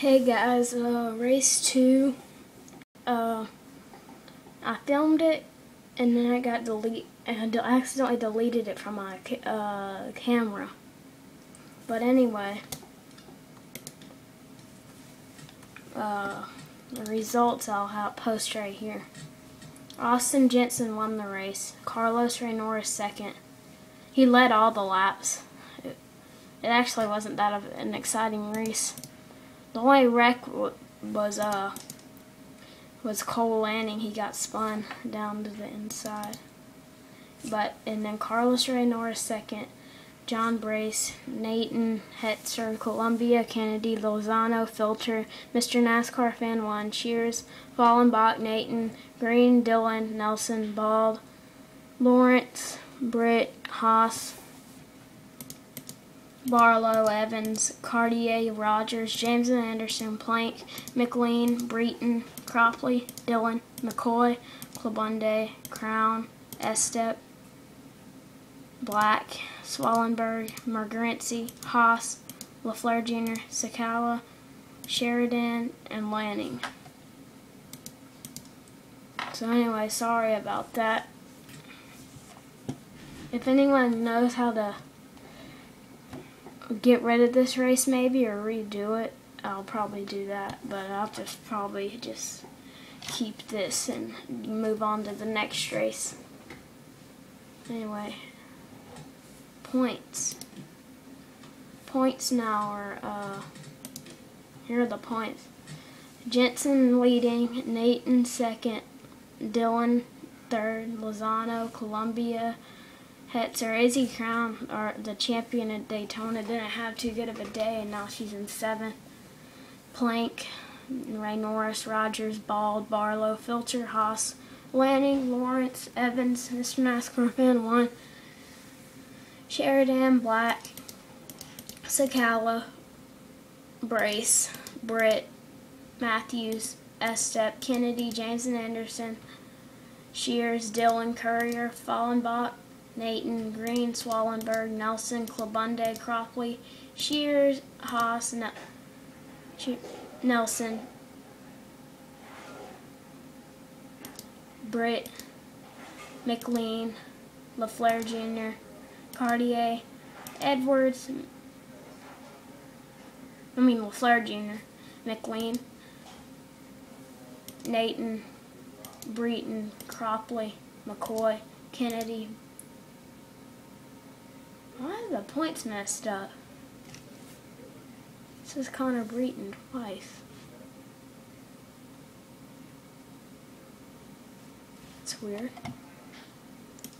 Hey guys, uh, race two. Uh, I filmed it and then I got delete and I accidentally deleted it from my ca uh, camera. But anyway, uh, the results I'll post right here. Austin Jensen won the race. Carlos Reynor second. He led all the laps. It, it actually wasn't that of an exciting race. The only wreck was uh was Cole Lanning. He got spun down to the inside. But and then Carlos Reynor second, John Brace, Nathan Hetzer, Columbia, Kennedy, Lozano, Filter, Mr. NASCAR Fan One, Cheers, Fallenbach, Nathan, Green, Dylan, Nelson, Bald, Lawrence, Britt, Haas, Barlow, Evans, Cartier, Rogers, James and Anderson, Plank, McLean, Breton, Cropley, Dillon, McCoy, Klabunde, Crown, Estep, Black, Swallenberg, Margarency, Haas, LaFleur Jr., Sakala, Sheridan, and Lanning. So anyway, sorry about that. If anyone knows how to get rid of this race maybe or redo it, I'll probably do that. But I'll just probably just keep this and move on to the next race. Anyway, points. Points now are, uh, here are the points. Jensen leading, Nathan second, Dylan third, Lozano, Columbia, Hetzer, Izzy Crown, or the champion at Daytona, didn't have too good of a day, and now she's in seventh. Plank, Ray Norris, Rogers, Bald, Barlow, Filter, Haas, Lanning, Lawrence, Evans, Mr. NASCAR Fan 1, Sheridan, Black, Sakala, Brace, Britt, Matthews, Estep, Kennedy, James and Anderson, Shears, Dylan, Courier, Fallenbach, Nathan, Green, Swallenberg, Nelson, Klabunde, Cropley, Shears, Haas, ne Nelson, Britt, McLean, LaFleur Jr., Cartier, Edwards, I mean LaFleur Jr., McLean, Nathan, Breton, Cropley, McCoy, Kennedy, why are the points messed up? This is Connor Breton twice. It's weird.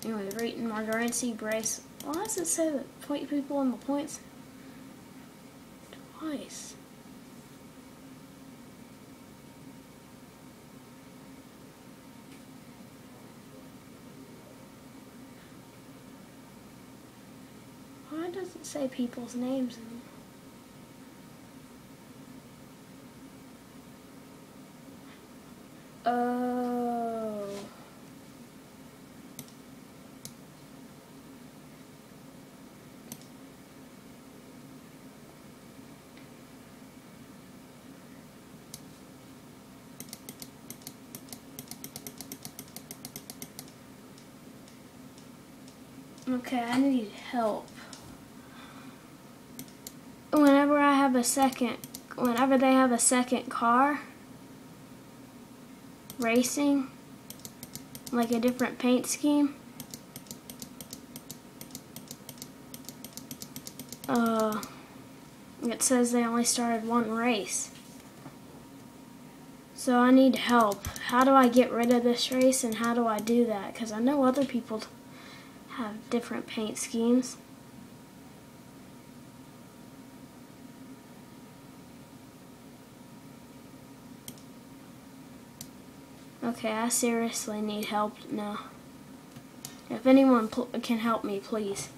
Anyway, Breton, Margarency, Brace. Why does it say that point people in the points twice? Why does it say people's names in Oh. Okay, I need help whenever I a second, whenever they have a second car racing, like a different paint scheme, uh, it says they only started one race. So I need help. How do I get rid of this race and how do I do that? Because I know other people have different paint schemes. Okay, I seriously need help now. If anyone can help me, please.